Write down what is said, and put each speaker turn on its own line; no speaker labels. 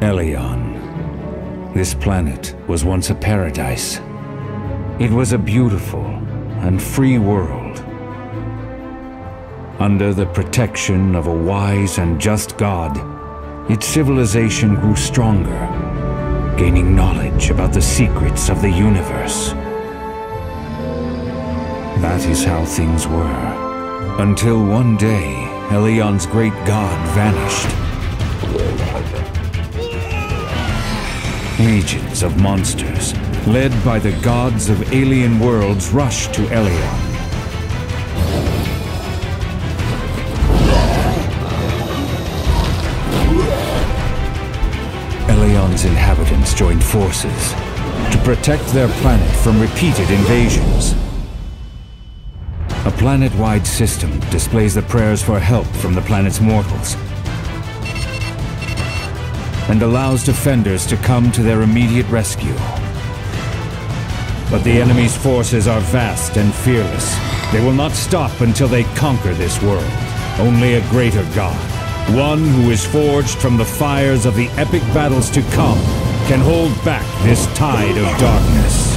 Aelion. This planet was once a paradise. It was a beautiful and free world. Under the protection of a wise and just God, its civilization grew stronger, gaining knowledge about the secrets of the universe. That is how things were. Until one day, Aelion's great god vanished. Legions of monsters, led by the gods of alien worlds, rush to Aelion. Aelion's inhabitants joined forces to protect their planet from repeated invasions. A planet-wide system displays the prayers for help from the planet's mortals and allows defenders to come to their immediate rescue. But the enemy's forces are vast and fearless. They will not stop until they conquer this world. Only a greater god, one who is forged from the fires of the epic battles to come, can hold back this tide of darkness.